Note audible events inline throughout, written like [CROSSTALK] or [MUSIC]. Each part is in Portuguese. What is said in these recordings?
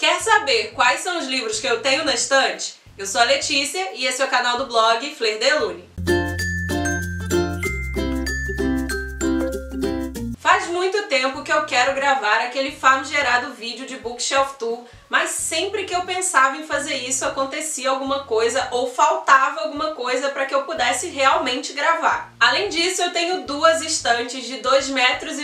Quer saber quais são os livros que eu tenho na estante? Eu sou a Letícia e esse é o canal do blog Flair Delune. Faz muito tempo que eu quero gravar aquele famigerado vídeo de Bookshelf Tour, mas sempre que eu pensava em fazer isso acontecia alguma coisa ou faltava alguma coisa para que eu pudesse realmente gravar. Além disso, eu tenho duas estantes de 2,21 metros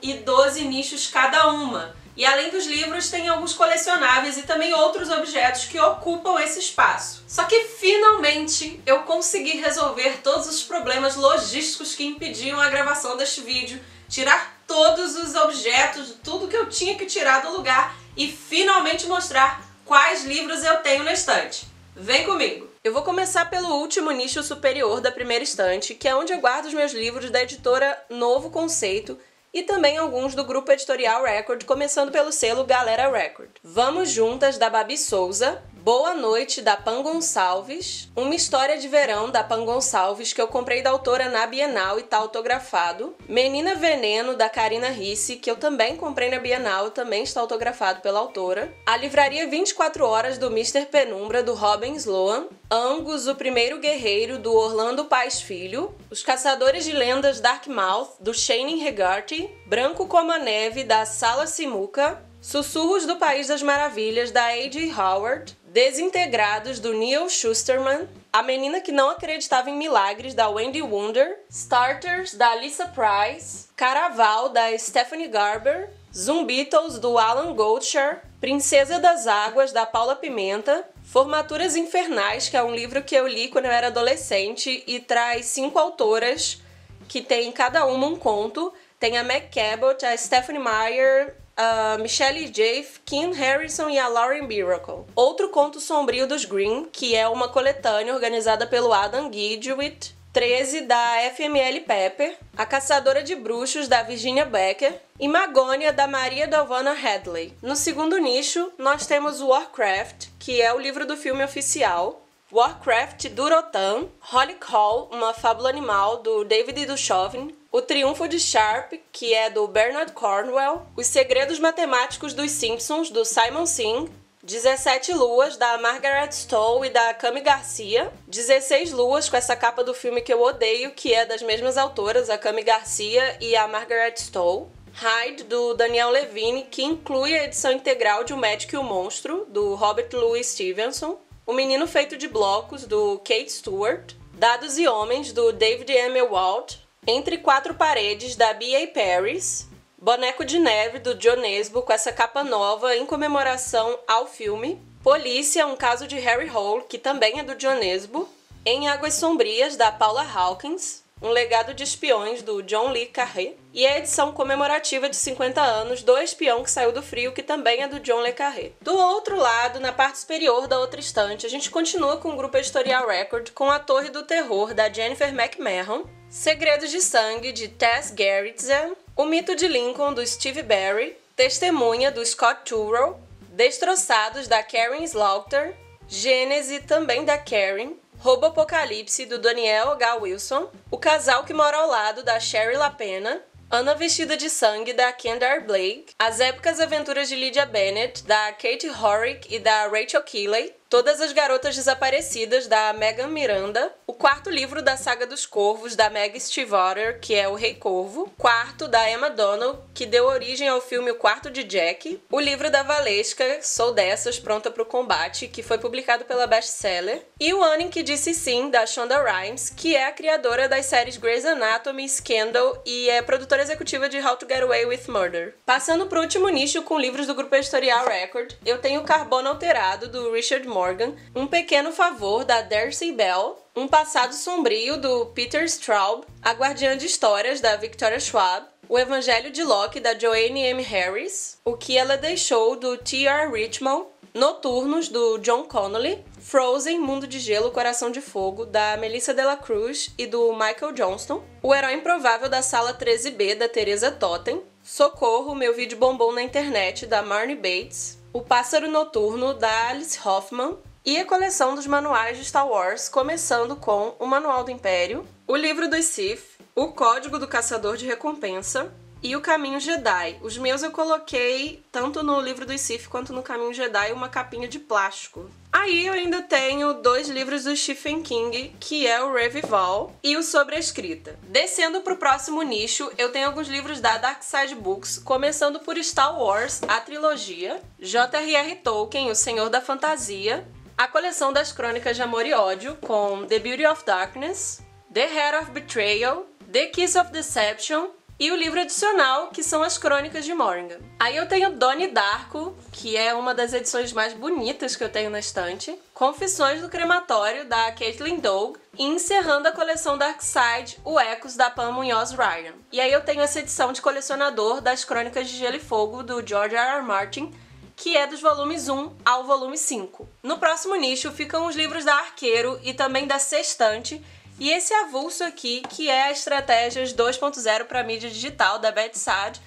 e 12 nichos cada uma. E além dos livros, tem alguns colecionáveis e também outros objetos que ocupam esse espaço. Só que finalmente eu consegui resolver todos os problemas logísticos que impediam a gravação deste vídeo, tirar todos os objetos, tudo que eu tinha que tirar do lugar e finalmente mostrar quais livros eu tenho na estante. Vem comigo! Eu vou começar pelo último nicho superior da primeira estante, que é onde eu guardo os meus livros da editora Novo Conceito, e também alguns do grupo editorial Record, começando pelo selo Galera Record. Vamos Juntas, da Babi Souza, Boa Noite, da Pan Gonçalves, Uma História de Verão, da Pan Gonçalves, que eu comprei da autora na Bienal e tá autografado, Menina Veneno, da Karina Risse, que eu também comprei na Bienal e também está autografado pela autora, A Livraria 24 Horas, do Mr. Penumbra, do Robin Sloan, Angus, o Primeiro Guerreiro, do Orlando Paz Filho, Os Caçadores de Lendas Darkmouth, do Shane Hegarty, Branco como a Neve, da Sala Simuca, Sussurros do País das Maravilhas, da A.J. Howard, Desintegrados, do Neil Schusterman, A Menina que Não Acreditava em Milagres, da Wendy Wonder, Starters, da Alyssa Price, Caraval, da Stephanie Garber, Zumbitos, do Alan Goldshire, Princesa das Águas, da Paula Pimenta, Formaturas Infernais, que é um livro que eu li quando eu era adolescente e traz cinco autoras que tem cada uma um conto. Tem a Meg Cabot, a Stephanie Meyer, a Michelle Jaffe, Kim Harrison e a Lauren Miracle. Outro conto sombrio dos Green, que é uma coletânea organizada pelo Adam Gidwit, 13 da FML Pepper, A Caçadora de Bruxos da Virginia Becker e Magônia da Maria Delvana Hadley. No segundo nicho, nós temos Warcraft, que é o livro do filme oficial, Warcraft Durotan, Holy Call, uma fábula animal do David Duchovny, O Triunfo de Sharp, que é do Bernard Cornwell, Os Segredos Matemáticos dos Simpsons, do Simon Singh, 17 Luas, da Margaret Stowe e da Cami Garcia. 16 Luas, com essa capa do filme que eu odeio, que é das mesmas autoras, a Cami Garcia e a Margaret Stowe. Hyde, do Daniel Levine, que inclui a edição integral de O Médico e o Monstro, do Robert Louis Stevenson. O Menino Feito de Blocos, do Kate Stewart, Dados e Homens, do David M. Walt, Entre Quatro Paredes, da B.A. Paris, Boneco de Neve, do John Nesbo, com essa capa nova em comemoração ao filme, Polícia, um caso de Harry Hole, que também é do John Nesbo, Em Águas Sombrias, da Paula Hawkins, um legado de espiões do John Lee Carré e a edição comemorativa de 50 anos do Espião que Saiu do Frio, que também é do John Le Carré. Do outro lado, na parte superior da outra estante, a gente continua com o grupo editorial Record com A Torre do Terror, da Jennifer McMahon, Segredos de Sangue, de Tess Gerritsen, O Mito de Lincoln, do Steve Barry, Testemunha, do Scott Turow, Destroçados, da Karen Slaughter, Gênese, também da Karen, Roubo Apocalipse, do Daniel H. Wilson, O Casal que Mora ao Lado, da Sherry Lapena, Ana Vestida de Sangue, da Kendall Blake, As Épicas Aventuras de Lydia Bennett, da Kate Horrick e da Rachel Keeley, Todas as Garotas Desaparecidas, da Megan Miranda, o quarto livro da Saga dos Corvos, da Meg Stiefvater, que é O Rei Corvo, quarto da Emma Donald, que deu origem ao filme O Quarto de Jack, o livro da Valesca, Sou Dessas, Pronta para o Combate, que foi publicado pela Bestseller, e O em que Disse Sim, da Shonda Rhimes, que é a criadora das séries Grey's Anatomy, Scandal e é produtora executiva de How to Get Away with Murder. Passando para o último nicho com livros do grupo editorial Record, eu tenho Carbono Alterado, do Richard Moore, Morgan, Um Pequeno Favor, da Darcy Bell, Um Passado Sombrio, do Peter Straub, A Guardiã de Histórias, da Victoria Schwab, O Evangelho de Locke, da Joanne M. Harris, O Que Ela Deixou, do T.R. Richmond, Noturnos, do John Connolly, Frozen, Mundo de Gelo, Coração de Fogo, da Melissa Dela Cruz e do Michael Johnston, O Herói Improvável da Sala 13B, da Teresa Totten, Socorro, Meu Vídeo Bombom na Internet, da Marnie Bates, o Pássaro Noturno, da Alice Hoffman, e a coleção dos manuais de Star Wars, começando com o Manual do Império, o Livro dos Sith, o Código do Caçador de Recompensa, e O Caminho Jedi. Os meus eu coloquei, tanto no livro do Sif quanto no Caminho Jedi, uma capinha de plástico. Aí eu ainda tenho dois livros do Stephen King, que é o Revival e o Sobre a Escrita. Descendo pro próximo nicho, eu tenho alguns livros da Dark Side Books, começando por Star Wars, a trilogia, J.R.R. Tolkien, O Senhor da Fantasia, a coleção das Crônicas de Amor e Ódio, com The Beauty of Darkness, The Head of Betrayal, The Kiss of Deception e o livro adicional, que são as Crônicas de Morrigan. Aí eu tenho Donnie Darko, que é uma das edições mais bonitas que eu tenho na estante, Confissões do Crematório, da Caitlin Doug, e encerrando a coleção Dark Side, o Ecos, da Pam Munhoz Ryan. E aí eu tenho essa edição de colecionador das Crônicas de Gelo e Fogo, do George R. R. Martin, que é dos volumes 1 ao volume 5. No próximo nicho ficam os livros da Arqueiro e também da Sextante, e esse avulso aqui, que é a Estratégias 2.0 para mídia digital da Beth Sad,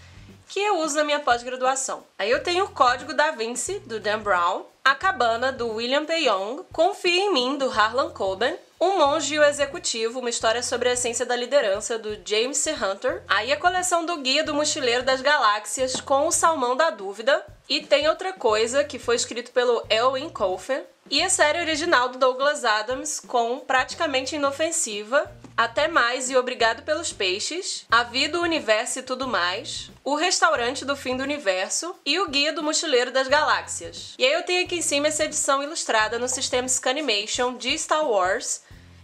que eu uso na minha pós-graduação. Aí eu tenho o Código da Vinci, do Dan Brown, A Cabana, do William P. Young, Confia em Mim, do Harlan Coben, um Monge e o Executivo, uma história sobre a essência da liderança, do James C. Hunter. Aí a coleção do Guia do Mochileiro das Galáxias, com o Salmão da Dúvida. E tem outra coisa, que foi escrito pelo Elwin Colfer, e a série original do Douglas Adams com Praticamente Inofensiva, Até Mais e Obrigado pelos Peixes, A Vida, o Universo e Tudo Mais, O Restaurante do Fim do Universo e O Guia do Mochileiro das Galáxias. E aí eu tenho aqui em cima essa edição ilustrada no sistema Scanimation de Star Wars.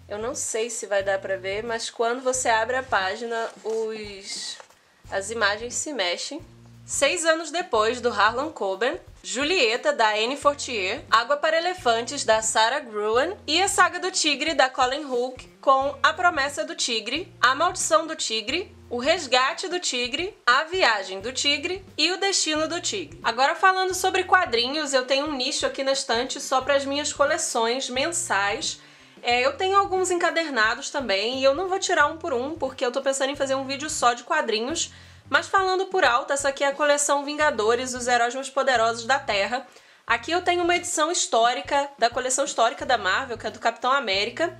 Eu não sei se vai dar pra ver, mas quando você abre a página, os... as imagens se mexem. Seis anos depois do Harlan Coben, Julieta, da Anne Fortier, Água para Elefantes, da Sarah Gruen e a Saga do Tigre, da Colin Hook, com A Promessa do Tigre, A Maldição do Tigre, O Resgate do Tigre, A Viagem do Tigre e O Destino do Tigre. Agora falando sobre quadrinhos, eu tenho um nicho aqui na estante só para as minhas coleções mensais. É, eu tenho alguns encadernados também e eu não vou tirar um por um porque eu tô pensando em fazer um vídeo só de quadrinhos mas falando por alto, essa aqui é a coleção Vingadores, os heróis mais poderosos da Terra. Aqui eu tenho uma edição histórica da coleção histórica da Marvel, que é do Capitão América.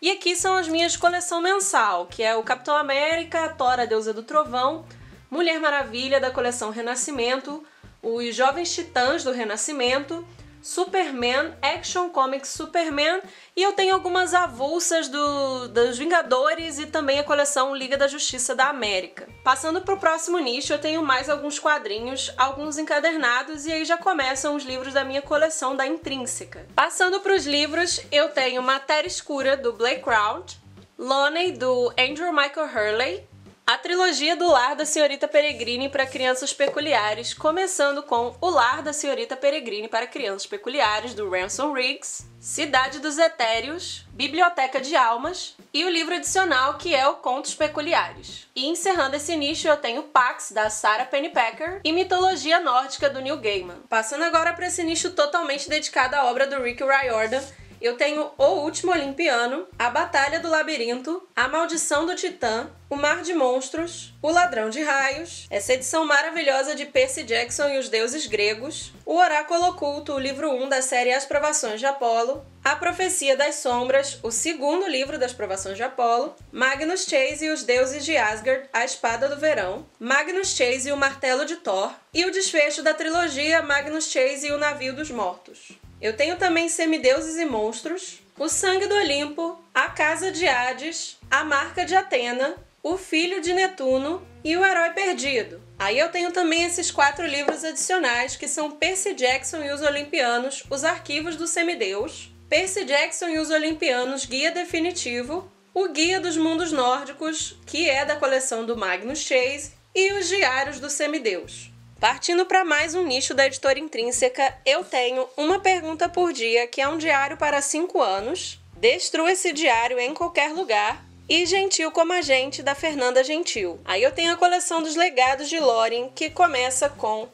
E aqui são as minhas coleção mensal, que é o Capitão América, Thor, a Deusa do Trovão, Mulher Maravilha da coleção Renascimento, os Jovens Titãs do Renascimento, Superman, Action Comics Superman, e eu tenho algumas avulsas do, dos Vingadores e também a coleção Liga da Justiça da América. Passando para o próximo nicho, eu tenho mais alguns quadrinhos, alguns encadernados, e aí já começam os livros da minha coleção da Intrínseca. Passando para os livros, eu tenho Matéria Escura, do Blake Crowd, Loney, do Andrew Michael Hurley, a trilogia do Lar da Senhorita Peregrine para Crianças Peculiares, começando com O Lar da Senhorita Peregrine para Crianças Peculiares, do Ransom Riggs, Cidade dos Etéreos, Biblioteca de Almas e o livro adicional que é o Contos Peculiares. E encerrando esse nicho eu tenho Pax, da Sarah Pennypacker e Mitologia Nórdica, do Neil Gaiman. Passando agora para esse nicho totalmente dedicado à obra do Rick Riordan, eu tenho O Último Olimpiano, A Batalha do Labirinto, A Maldição do Titã, O Mar de Monstros, O Ladrão de Raios, essa edição maravilhosa de Percy Jackson e os Deuses Gregos, O Oráculo Oculto, o livro 1 da série As Provações de Apolo, A Profecia das Sombras, o segundo livro das Provações de Apolo, Magnus Chase e os Deuses de Asgard, A Espada do Verão, Magnus Chase e o Martelo de Thor, e o desfecho da trilogia Magnus Chase e o Navio dos Mortos. Eu tenho também Semideuses e Monstros, O Sangue do Olimpo, A Casa de Hades, A Marca de Atena, O Filho de Netuno e O Herói Perdido. Aí eu tenho também esses quatro livros adicionais que são Percy Jackson e os Olimpianos, Os Arquivos do Semideus, Percy Jackson e os Olimpianos Guia Definitivo, o Guia dos Mundos Nórdicos, que é da coleção do Magnus Chase, e os Diários do Semideus. Partindo para mais um nicho da editora intrínseca, eu tenho uma pergunta por dia, que é um diário para 5 anos. Destrua esse diário em qualquer lugar. E Gentil como a gente, da Fernanda Gentil. Aí eu tenho a coleção dos legados de Loren, que começa com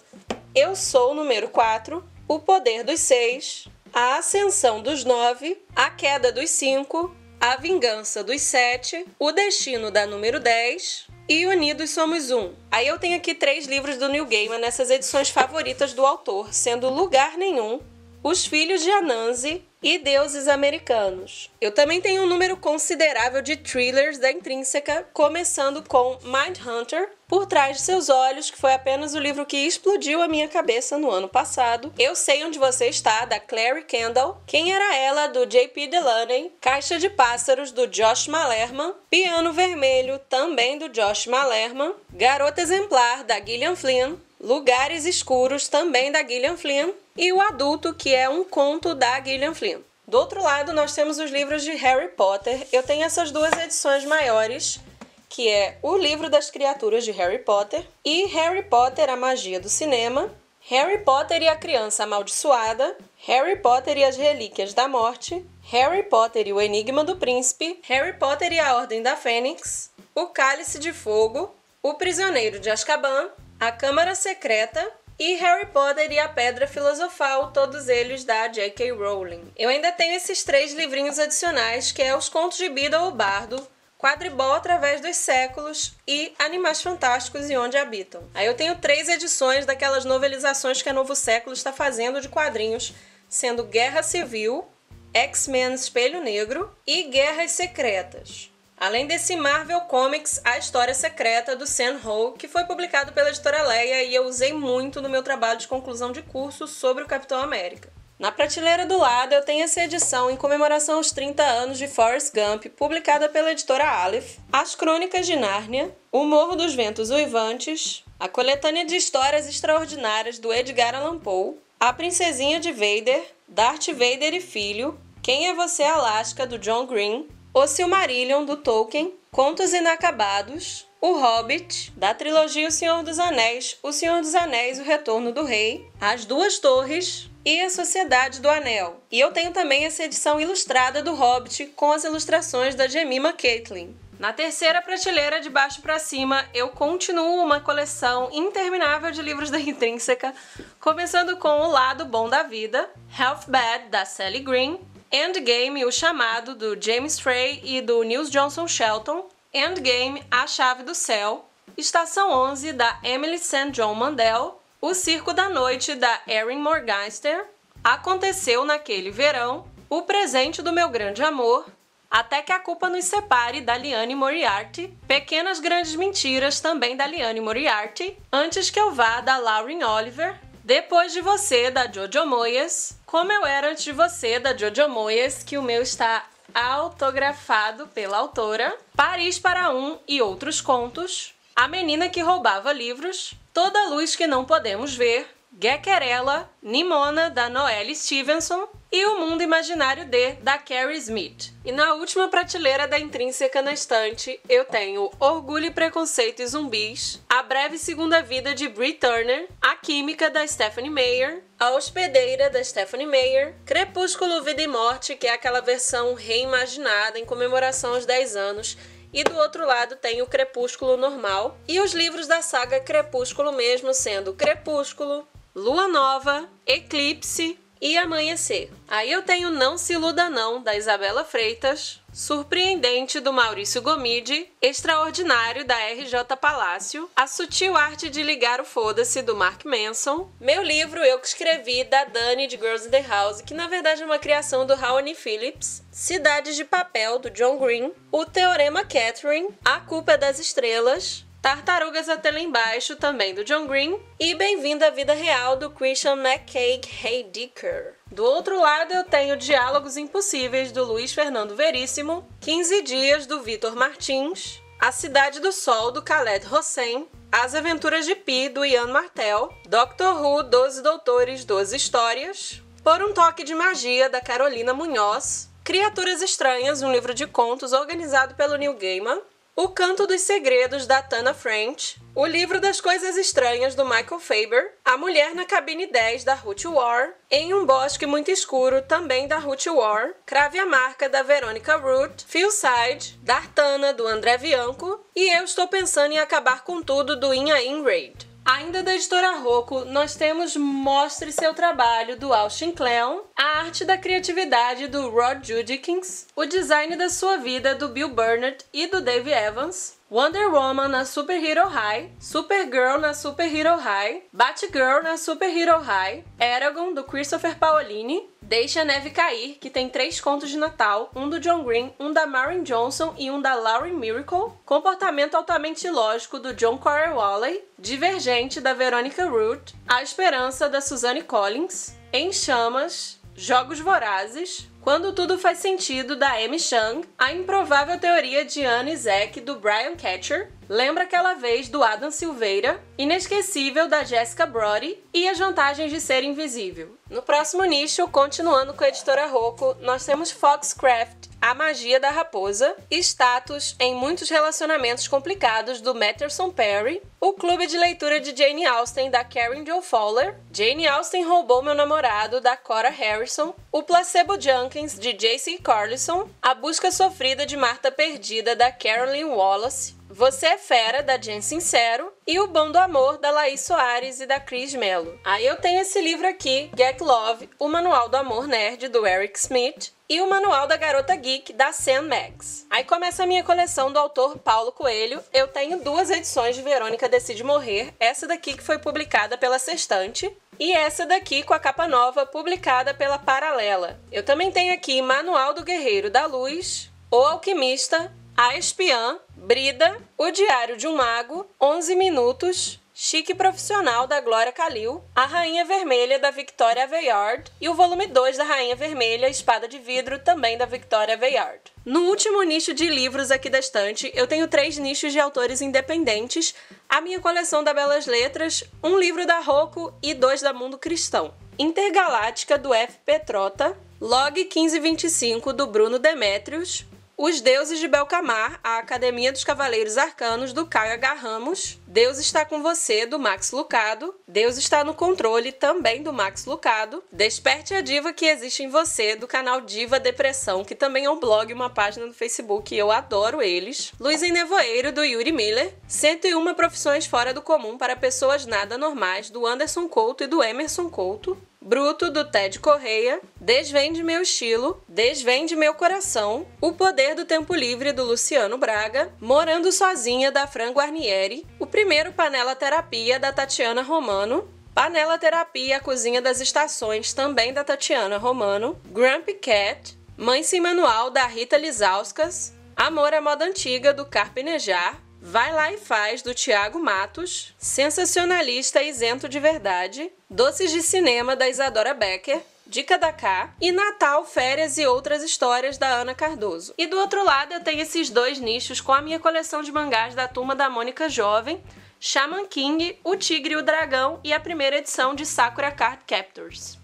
Eu Sou número 4, O Poder dos Seis, A Ascensão dos Nove, A Queda dos Cinco, A Vingança dos Sete, O Destino da número 10, e Unidos Somos Um. Aí eu tenho aqui três livros do Neil Gaiman nessas edições favoritas do autor, sendo Lugar Nenhum, Os Filhos de Anansi e Deuses Americanos. Eu também tenho um número considerável de thrillers da Intrínseca, começando com Mindhunter, Por Trás de Seus Olhos, que foi apenas o livro que explodiu a minha cabeça no ano passado. Eu Sei Onde Você Está, da Clary Kendall. Quem Era Ela, do J.P. Delaney. Caixa de Pássaros, do Josh Malerman. Piano Vermelho, também do Josh Malerman. Garota Exemplar, da Gillian Flynn. Lugares Escuros, também da Gillian Flynn e O Adulto, que é um conto da Gillian Flynn. Do outro lado, nós temos os livros de Harry Potter. Eu tenho essas duas edições maiores, que é O Livro das Criaturas de Harry Potter e Harry Potter, a Magia do Cinema, Harry Potter e a Criança Amaldiçoada, Harry Potter e as Relíquias da Morte, Harry Potter e o Enigma do Príncipe, Harry Potter e a Ordem da Fênix, O Cálice de Fogo, O Prisioneiro de Azkaban, A Câmara Secreta e Harry Potter e a Pedra Filosofal, todos eles da J.K. Rowling. Eu ainda tenho esses três livrinhos adicionais, que é Os Contos de Beedle o Bardo, Quadribol através dos séculos e Animais Fantásticos e Onde Habitam. Aí eu tenho três edições daquelas novelizações que a Novo Século está fazendo de quadrinhos, sendo Guerra Civil, X-Men Espelho Negro e Guerras Secretas. Além desse Marvel Comics A História Secreta do Sam Ho, que foi publicado pela editora Leia e eu usei muito no meu trabalho de conclusão de curso sobre o Capitão América. Na prateleira do lado eu tenho essa edição em comemoração aos 30 anos de Forrest Gump, publicada pela editora Aleph, As Crônicas de Nárnia, O Morro dos Ventos Uivantes, a coletânea de histórias extraordinárias do Edgar Allan Poe, A Princesinha de Vader, Darth Vader e Filho, Quem é Você Alaska, do John Green, o Silmarillion, do Tolkien, Contos Inacabados, O Hobbit, da trilogia O Senhor dos Anéis, O Senhor dos Anéis, O Retorno do Rei, As Duas Torres e A Sociedade do Anel. E eu tenho também essa edição ilustrada do Hobbit com as ilustrações da Jemima Caitlin. Na terceira prateleira, de baixo para cima, eu continuo uma coleção interminável de livros da [LAUGHS] Intrínseca, começando com O Lado Bom da Vida, Health Bad, da Sally Green, Endgame, o chamado do James Frey e do Nils Johnson Shelton, Endgame, A Chave do Céu, Estação 11 da Emily St. John Mandel, O Circo da Noite da Erin Morgeister, Aconteceu naquele verão, O Presente do Meu Grande Amor, Até que a Culpa nos Separe da Liane Moriarty, Pequenas Grandes Mentiras também da Liane Moriarty, Antes que eu vá da Lauren Oliver, Depois de Você da Jojo Moyes, como Eu Era Antes de Você, da Jojo Moyes, que o meu está autografado pela autora, Paris para um e outros contos, A Menina que Roubava Livros, Toda Luz que Não Podemos Ver, Gequerella, Nimona, da Noelle Stevenson e O Mundo Imaginário D, da Carrie Smith. E na última prateleira da Intrínseca na estante, eu tenho Orgulho e Preconceito e Zumbis, A Breve Segunda Vida de Brie Turner, A Química, da Stephanie Meyer, A Hospedeira, da Stephanie Meyer, Crepúsculo, Vida e Morte, que é aquela versão reimaginada em comemoração aos 10 anos, e do outro lado tem o Crepúsculo normal e os livros da saga Crepúsculo mesmo, sendo Crepúsculo, Lua Nova, Eclipse e Amanhecer. Aí eu tenho Não Se Iluda Não, da Isabela Freitas, Surpreendente, do Maurício Gomide, Extraordinário, da RJ Palácio, A Sutil Arte de Ligar o Foda-se, do Mark Manson, meu livro Eu Que Escrevi, da Dani, de Girls in the House, que na verdade é uma criação do Raoni Phillips, Cidades de Papel, do John Green, O Teorema Catherine, A Culpa é das Estrelas, Tartarugas até lá embaixo, também do John Green, e Bem-vindo à Vida Real, do Christian McCaig Heidicker. Do outro lado, eu tenho Diálogos Impossíveis, do Luiz Fernando Veríssimo, 15 Dias, do Vitor Martins, A Cidade do Sol, do Khaled Hossein, As Aventuras de Pi, do Ian Martel, Doctor Who, 12 Doutores, 12 Histórias, Por um Toque de Magia, da Carolina Munhoz, Criaturas Estranhas, um livro de contos organizado pelo Neil Gaiman, o Canto dos Segredos, da Tana French, O Livro das Coisas Estranhas, do Michael Faber, A Mulher na Cabine 10, da Ruth War, Em um Bosque Muito Escuro, também da Ruth War, Crave a Marca, da Veronica Root, Philside, da Artana, do André Bianco, e Eu Estou Pensando em Acabar com Tudo, do Inha In Raid. Ainda da editora Rocco, nós temos Mostre Seu Trabalho, do Austin Kleon, A Arte da Criatividade, do Rod Judikins, O Design da Sua Vida, do Bill Burnett e do Dave Evans, Wonder Woman na Super Hero High, Supergirl na Super Hero High, Batgirl na Super Hero High, Eragon do Christopher Paolini, Deixa a Neve Cair, que tem três contos de Natal, um do John Green, um da Marin Johnson e um da Lauren Miracle, Comportamento Altamente Lógico do John Corey Divergente da Veronica Root, A Esperança da Suzanne Collins, Em Chamas, Jogos Vorazes, quando Tudo Faz Sentido, da Amy Chang, A Improvável Teoria de Anne Zack, do Brian Catcher, Lembra Aquela Vez, do Adam Silveira, Inesquecível, da Jessica Brody e As Vantagens de Ser Invisível. No próximo nicho, continuando com a editora Rocco, nós temos Foxcraft, A Magia da Raposa, Status em Muitos Relacionamentos Complicados, do Matterson Perry, o Clube de Leitura de Jane Austen, da Karen Jo Fowler, Jane Austen Roubou Meu Namorado, da Cora Harrison, O Placebo Junkins, de J.C. Carlson, A Busca Sofrida de Marta Perdida, da Carolyn Wallace, Você é Fera, da Jen Sincero, e O Bom do Amor, da Laís Soares e da Cris Mello. Aí eu tenho esse livro aqui, Get Love, O Manual do Amor Nerd, do Eric Smith, e o Manual da Garota Geek da Sam Max. Aí começa a minha coleção do autor Paulo Coelho. Eu tenho duas edições de Verônica Decide Morrer, essa daqui que foi publicada pela Sextante e essa daqui com a capa nova publicada pela Paralela. Eu também tenho aqui Manual do Guerreiro da Luz, O Alquimista, A Espiã, Brida, O Diário de um Mago, 11 Minutos, Chique Profissional da Glória Calil, A Rainha Vermelha da Victoria Aveyard e o volume 2 da Rainha Vermelha, Espada de Vidro, também da Victoria Aveyard. No último nicho de livros aqui da estante, eu tenho três nichos de autores independentes, a minha coleção da Belas Letras, um livro da Rocco e dois da Mundo Cristão. Intergaláctica, do F. Petrota, Log 1525, do Bruno Demetrios, os Deuses de Belcamar, a Academia dos Cavaleiros Arcanos, do Caio H. Ramos. Deus está com você, do Max Lucado. Deus está no controle, também do Max Lucado. Desperte a diva que existe em você, do canal Diva Depressão, que também é um blog uma página no Facebook eu adoro eles. Luz em Nevoeiro, do Yuri Miller. 101 Profissões Fora do Comum para Pessoas Nada Normais, do Anderson Couto e do Emerson Couto. Bruto do Ted Correia, Desvende Meu Estilo, Desvende Meu Coração, O Poder do Tempo Livre do Luciano Braga, Morando Sozinha da Fran Guarnieri, o primeiro Panela Terapia da Tatiana Romano, Panela Terapia Cozinha das Estações, também da Tatiana Romano, Grumpy Cat, Mãe Sem Manual da Rita Lizauskas, Amor à Moda Antiga do Carpinejar, Vai Lá e Faz, do Tiago Matos, Sensacionalista Isento de Verdade, Doces de Cinema, da Isadora Becker, Dica da K e Natal, Férias e Outras Histórias, da Ana Cardoso. E do outro lado eu tenho esses dois nichos com a minha coleção de mangás da Turma da Mônica Jovem, Shaman King, O Tigre e o Dragão e a primeira edição de Sakura Card Captors.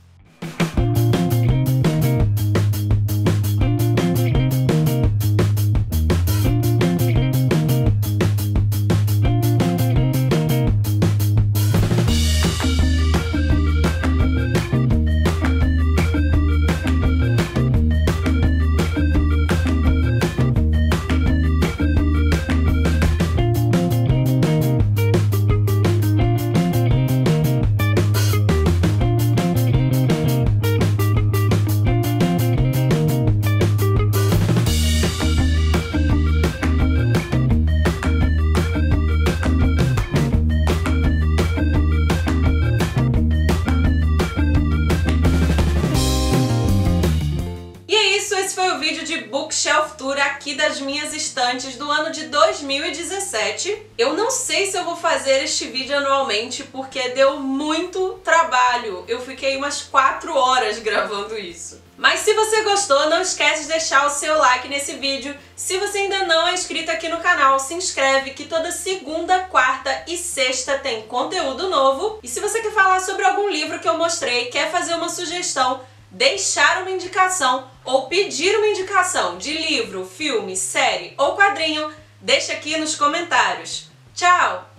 2017. Eu não sei se eu vou fazer este vídeo anualmente porque deu muito trabalho. Eu fiquei umas 4 horas gravando isso. Mas se você gostou, não esquece de deixar o seu like nesse vídeo. Se você ainda não é inscrito aqui no canal, se inscreve que toda segunda, quarta e sexta tem conteúdo novo. E se você quer falar sobre algum livro que eu mostrei, quer fazer uma sugestão, deixar uma indicação ou pedir uma indicação de livro, filme, série ou quadrinho, deixa aqui nos comentários. Tchau!